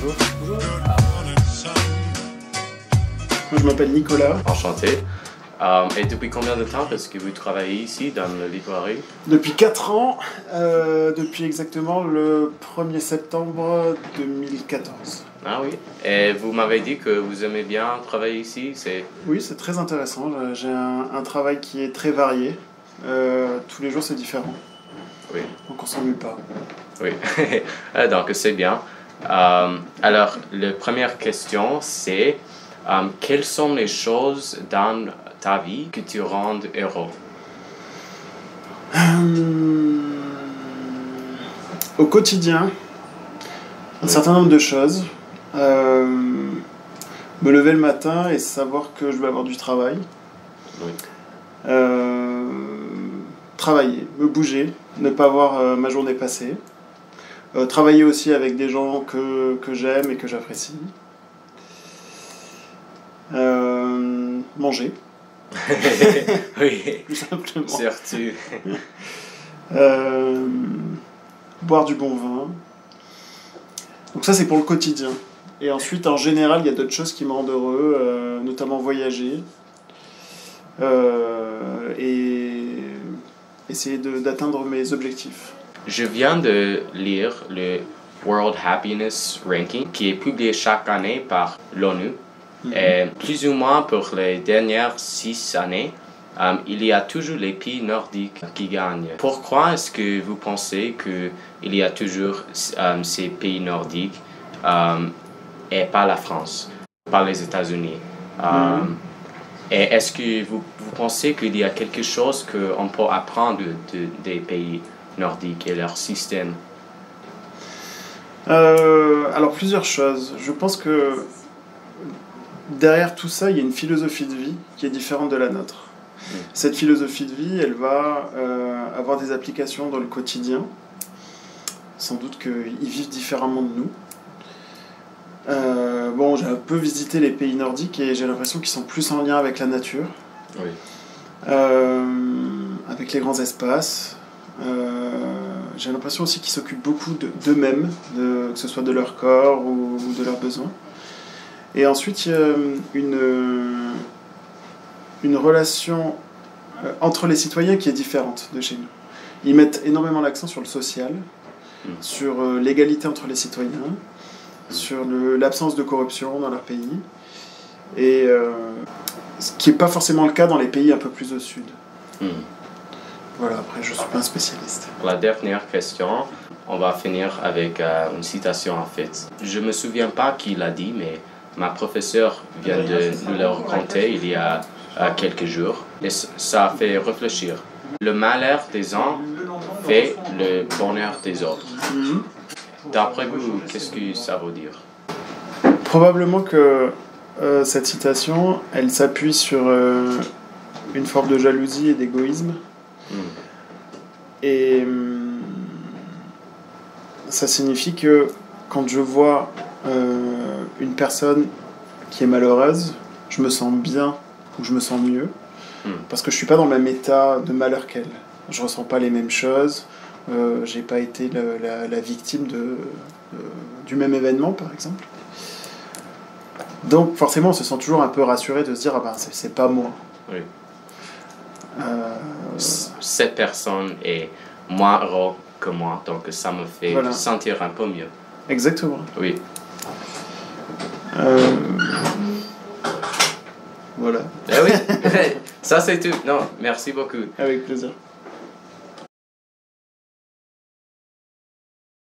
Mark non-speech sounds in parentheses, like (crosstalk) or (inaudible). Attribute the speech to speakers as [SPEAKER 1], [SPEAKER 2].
[SPEAKER 1] Bonjour. Bonjour. Ah. Je m'appelle Nicolas.
[SPEAKER 2] Enchanté. Euh, et depuis combien de temps est-ce que vous travaillez ici dans la librairie?
[SPEAKER 1] Depuis 4 ans, euh, depuis exactement le 1er septembre 2014.
[SPEAKER 2] Ah oui. Et vous m'avez dit que vous aimez bien travailler ici. C'est?
[SPEAKER 1] Oui, c'est très intéressant. J'ai un, travail qui est très varié. Euh, tous les jours, c'est différent.
[SPEAKER 2] Oui.
[SPEAKER 1] Donc on s'ennuie pas.
[SPEAKER 2] Oui. (laughs) Ah, donc c'est bien. Euh, alors, la première question, c'est euh, quelles sont les choses dans ta vie que tu rends heureux?
[SPEAKER 1] Au quotidien, un certain nombre de choses. Euh, me lever le matin et savoir que je vais avoir du travail.
[SPEAKER 2] Oui.
[SPEAKER 1] Euh, travailler, me bouger, ne pas voir ma journée passer. Euh, travailler aussi avec des gens que, que j'aime et que j'apprécie. Euh, manger. (laughs)
[SPEAKER 2] oui.
[SPEAKER 1] Tout simplement.
[SPEAKER 2] Surtout.
[SPEAKER 1] Euh, boire du bon vin. Donc ça c'est pour le quotidien. Et ensuite en général il y a d'autres choses qui me rendent heureux, notamment voyager. et essayer d'atteindre mes objectifs.
[SPEAKER 2] Je viens de lire le World Happiness Ranking qui est publié chaque année par l'ONU.
[SPEAKER 1] Mhm.
[SPEAKER 2] Et plus ou moins pour les dernières six années, euh, il y a toujours les pays nordiques qui gagnent. Pourquoi est-ce que vous pensez qu'il y a toujours euh, ces pays nordiques euh, et pas la France, pas les États-Unis?
[SPEAKER 1] Mhm.
[SPEAKER 2] Et est-ce que vous, vous pensez qu'il y a quelque chose qu'on peut apprendre de, des pays nordiques et leur système
[SPEAKER 1] euh, Alors plusieurs choses. Je pense que derrière tout ça, il y a une philosophie de vie qui est différente de la nôtre.
[SPEAKER 2] Mm.
[SPEAKER 1] Cette philosophie de vie, elle va euh, avoir des applications dans le quotidien. Sans doute qu'ils vivent différemment de nous. Euh, bon, j'ai un peu visité les pays nordiques et j'ai l'impression qu'ils sont plus en lien avec la nature.
[SPEAKER 2] Oui.
[SPEAKER 1] Euh, avec les grands espaces. Euh, j'ai l'impression aussi qu'ils s'occupent beaucoup d'eux-mêmes, de, que ce soit de leur corps ou, ou, de leurs besoins. Et ensuite, il y a une, une relation euh, entre les citoyens qui est différente de chez nous. Ils mettent énormément l'accent sur le social,
[SPEAKER 2] mm.
[SPEAKER 1] sur euh, l'égalité entre les citoyens, mm. sur l'absence de corruption dans leur pays. Et euh, ce qui n'est pas forcément le cas dans les pays un peu plus au sud.
[SPEAKER 2] Mm.
[SPEAKER 1] Voilà, après, je ne suis pas un spécialiste.
[SPEAKER 2] La dernière question, on va finir avec euh, une citation en fait. Je ne me souviens pas qui l'a dit, mais ma professeure vient de nous le raconter il y a euh, quelques jours. Et ça a fait réfléchir. Le malheur des uns fait le bonheur des autres.
[SPEAKER 1] -hmm.
[SPEAKER 2] D'après vous, qu'est-ce que ça veut dire?
[SPEAKER 1] Probablement que euh, cette citation, elle s'appuie sur euh, une forme de jalousie et d'égoïsme.
[SPEAKER 2] Mm.
[SPEAKER 1] Et hum, ça signifie que quand je vois euh, une personne qui est malheureuse, je me sens bien ou je me sens mieux.
[SPEAKER 2] Mm.
[SPEAKER 1] Parce que je suis pas dans le même état de malheur qu'elle. Je ressens pas les mêmes choses. Euh, j'ai pas été la, la, victime de, de, du même événement, par exemple. Donc forcément, on se sent toujours un peu rassuré de se dire ah ben c'est pas moi.
[SPEAKER 2] Oui.
[SPEAKER 1] Euh,
[SPEAKER 2] Cette personne est moins heureux que moi, donc ça me fait
[SPEAKER 1] Voilà.
[SPEAKER 2] sentir un peu mieux.
[SPEAKER 1] exactement.
[SPEAKER 2] Oui.
[SPEAKER 1] Euh, voilà,
[SPEAKER 2] Eh oui, (laughs) ça c'est tout. Non, merci beaucoup.
[SPEAKER 1] avec plaisir.